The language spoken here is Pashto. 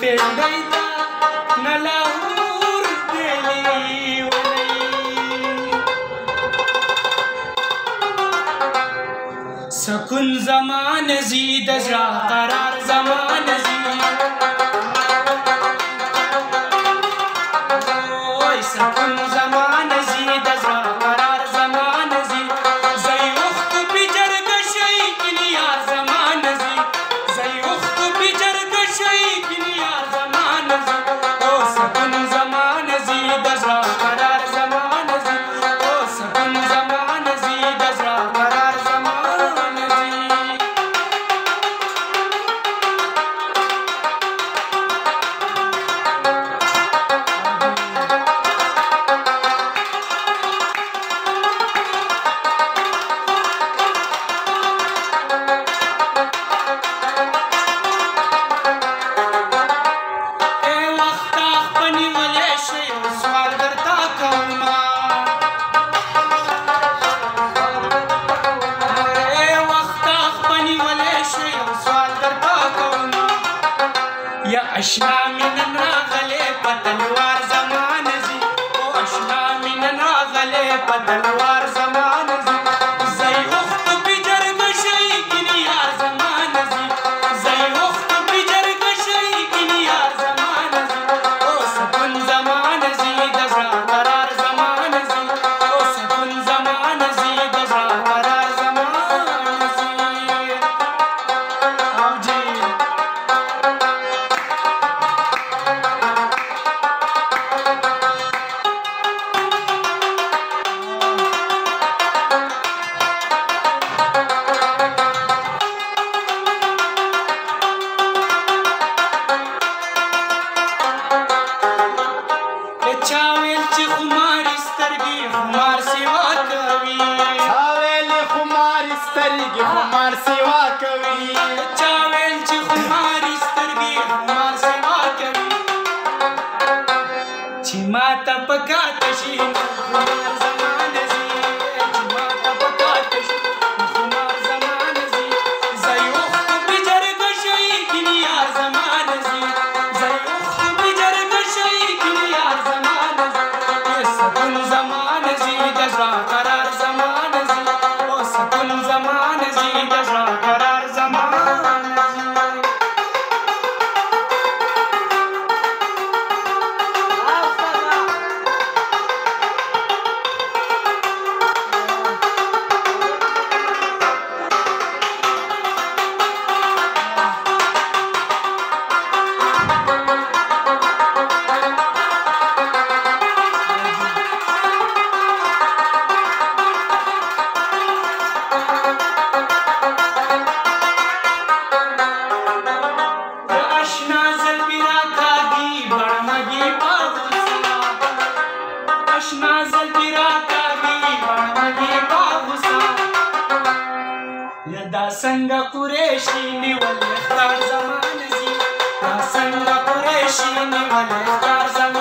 पिंडा नला سکون زمان زید جا قرار زمان زید اوی سکون زمان اشنا من راغلي بدلوار زمان زي او اشنا من راغلي بدلوار کاریږي خو مار سیوا کوي آشنا زلفی را کاږي مانګي با غوسه یدا څنګه قریشی نیول اختار زمان زی دا څنګه قریشی نیول اختار زمان